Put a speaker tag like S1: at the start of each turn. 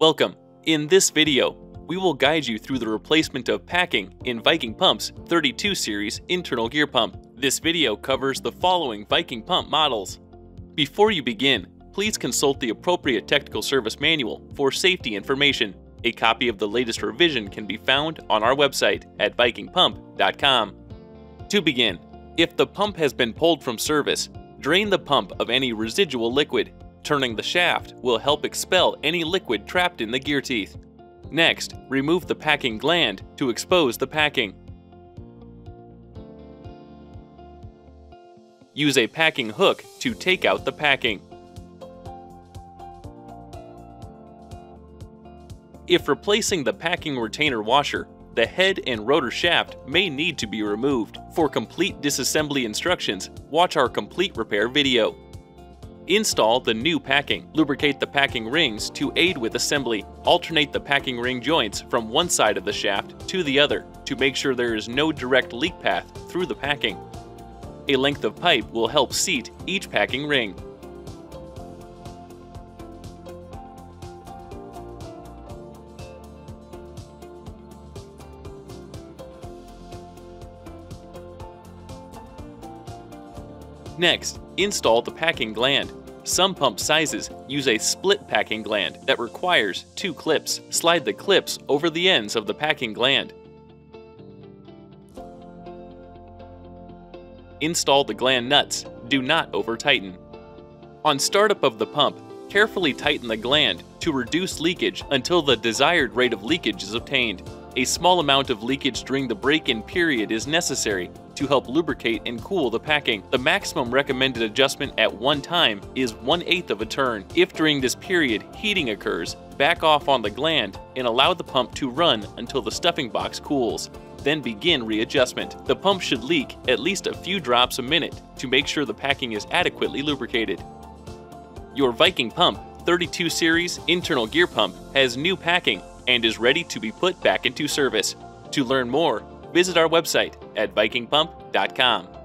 S1: Welcome! In this video, we will guide you through the replacement of packing in Viking Pump's 32 series internal gear pump. This video covers the following Viking pump models. Before you begin, please consult the appropriate technical service manual for safety information. A copy of the latest revision can be found on our website at vikingpump.com. To begin, if the pump has been pulled from service, drain the pump of any residual liquid Turning the shaft will help expel any liquid trapped in the gear teeth. Next, remove the packing gland to expose the packing. Use a packing hook to take out the packing. If replacing the packing retainer washer, the head and rotor shaft may need to be removed. For complete disassembly instructions, watch our complete repair video. Install the new packing. Lubricate the packing rings to aid with assembly. Alternate the packing ring joints from one side of the shaft to the other to make sure there is no direct leak path through the packing. A length of pipe will help seat each packing ring. Next, install the packing gland. Some pump sizes use a split packing gland that requires two clips. Slide the clips over the ends of the packing gland. Install the gland nuts. Do not over-tighten. On startup of the pump, carefully tighten the gland to reduce leakage until the desired rate of leakage is obtained. A small amount of leakage during the break-in period is necessary to help lubricate and cool the packing. The maximum recommended adjustment at one time is 1 8th of a turn. If during this period heating occurs, back off on the gland and allow the pump to run until the stuffing box cools. Then begin readjustment. The pump should leak at least a few drops a minute to make sure the packing is adequately lubricated. Your Viking Pump 32 Series internal gear pump has new packing and is ready to be put back into service. To learn more, visit our website at vikingpump.com.